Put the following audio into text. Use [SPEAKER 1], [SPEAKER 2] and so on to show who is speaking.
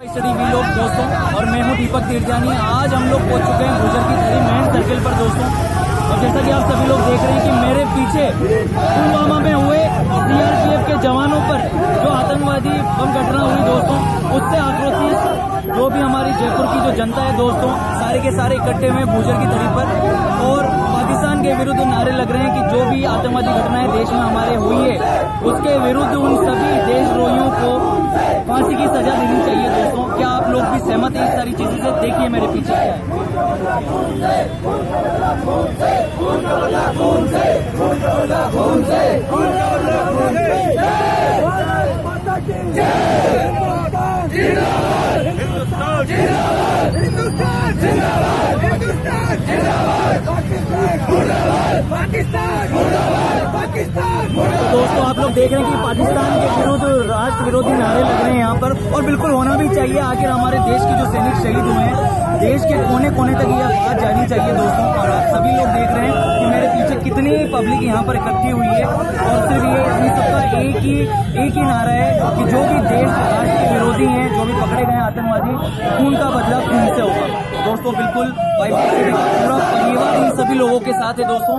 [SPEAKER 1] लोग दोस्तों, और मैं हूँ दीपक तिरजानी आज हम लोग पहुँच चुके हैं गुजर की थरी मेन सर्किल पर दोस्तों। और जैसा कि आप सभी लोग देख रहे हैं कि मेरे पीछे पुलवामा में हुए सीआरपीएफ के जवानों पर जो आतंकवादी बम घटना हुई दोस्तों, उससे आक्रोशित जो भी हमारी जयपुर की जो जनता है दोस्तों, सारे के सारे इकट्ठे हुए भूजर की तरी पर। और पाकिस्तान के विरुद्ध नारे लग रहे हैं कि जो भी आतंकवादी घटनाएँ देश में हमारे हुई है, उसके विरुद्ध उन सभी देशद्रोहियों को फांसी की सजा देनी चाहिए दोस्तों क्या आप लोग भी सहमत हैं इस सारी चीज़ों से? देखिए मेरे पीछे है। हिंदुस्तान हिंदुस्तान दोस्तों आप लोग देख रहे हैं कि पाकिस्तान के विरुद्ध राष्ट्र विरोधी नारे लग रहे हैं यहाँ पर। और बिल्कुल होना भी चाहिए आखिर हमारे देश के जो सैनिक शहीद हुए हैं, देश के कोने कोने तक यह बात जानी चाहिए दोस्तों। और आप सभी लोग देख रहे हैं कि मेरे पीछे कितनी पब्लिक यहाँ पर इकट्ठी हुई है। और सिर्फ़ ये, इन सबका एक ही एक ही नारा है कि जो भी देश राष्ट्र के विरोधी हैं, जो भी पकड़े गए आतंकवादी, खून का बदला खून से होगा। दोस्तों, बिल्कुल पूरा परिवार इन सभी लोगों के साथ है दोस्तों।